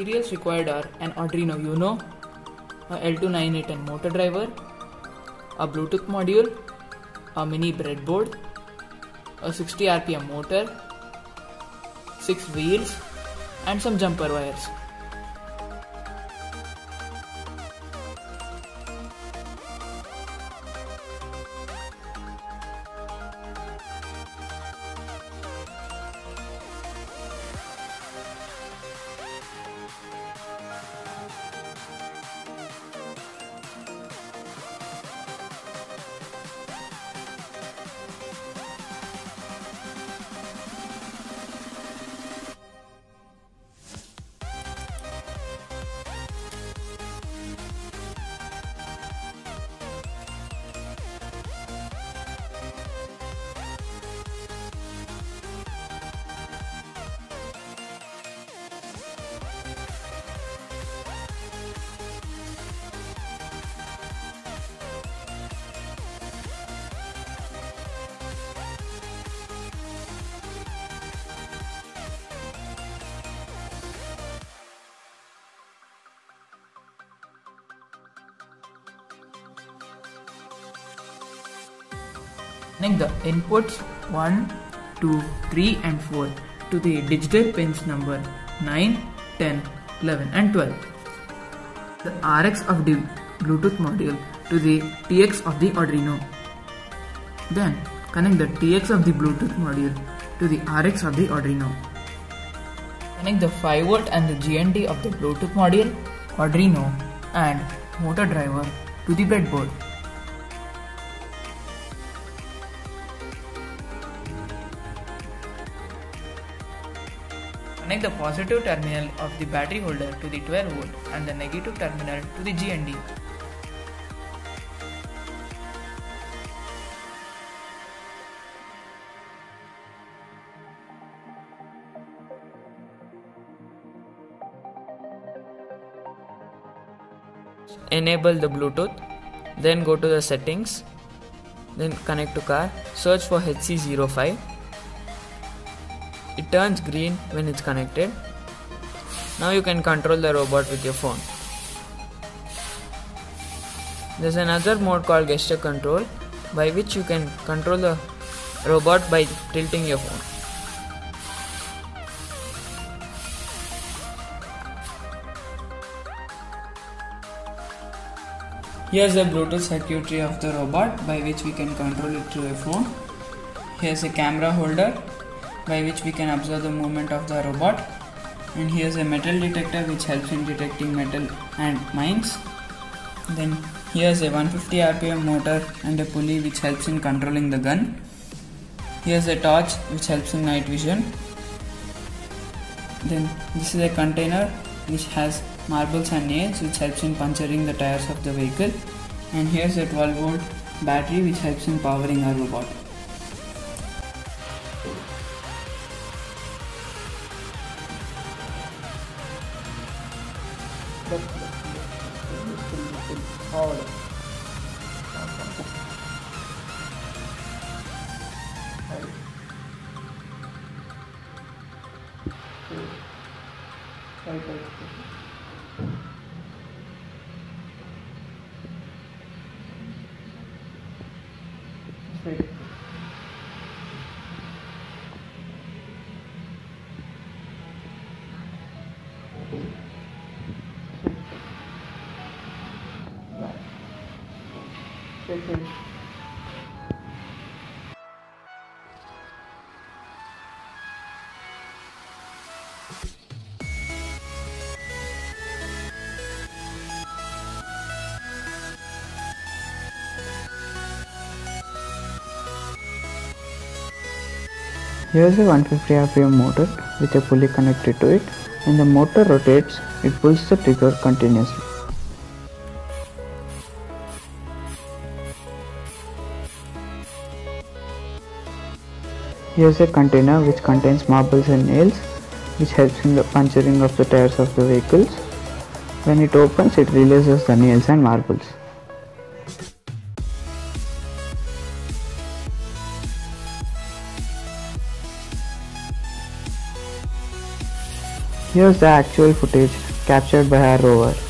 Materials required are an Arduino Uno, a L298N motor driver, a Bluetooth module, a mini breadboard, a 60 rpm motor, 6 wheels, and some jumper wires. Connect the inputs 1, 2, 3 and 4 to the digital pins number 9, 10, 11 and 12. The RX of the Bluetooth module to the TX of the Arduino. Then connect the TX of the Bluetooth module to the RX of the Arduino. Connect the 5V and the GND of the Bluetooth module, Arduino and motor driver to the breadboard. Connect the positive terminal of the battery holder to the 12 volt and the negative terminal to the GND. enable the bluetooth then go to the settings then connect to car search for hc05 it turns green when it's connected. Now you can control the robot with your phone. There's another mode called gesture control by which you can control the robot by tilting your phone. Here's the Bluetooth circuitry of the robot by which we can control it through a phone. Here's a camera holder by which we can observe the movement of the robot. And here's a metal detector which helps in detecting metal and mines. Then here's a 150 rpm motor and a pulley which helps in controlling the gun. Here's a torch which helps in night vision. Then this is a container which has marbles and nails which helps in puncturing the tires of the vehicle. And here's a 12 volt battery which helps in powering our robot. Ahora. Ahí. Ahí, ahí. Here's a 150 rpm motor with a pulley connected to it. When the motor rotates, it pulls the trigger continuously. Here's a container which contains marbles and nails which helps in the puncturing of the tires of the vehicles. When it opens, it releases the nails and marbles. Here's the actual footage captured by our rover.